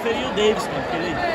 preferia o Davis, mano, porque ele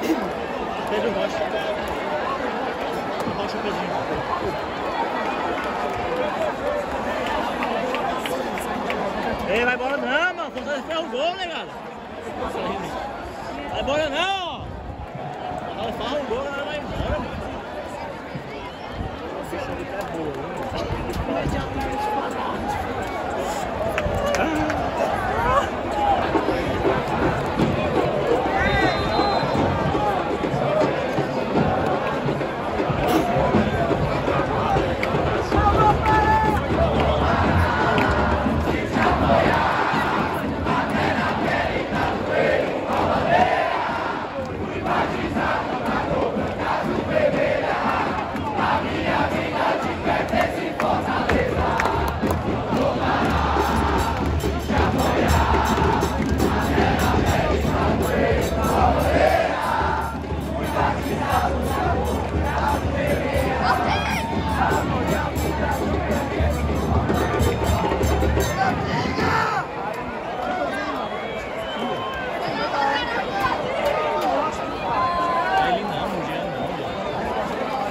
Pedro Rocha. Rocha Pedrinho. Ei, vai embora não, mano. Você ferrar o gol, né, negado. Vai embora não. Ela ferra o gol, ela vai embora, mano.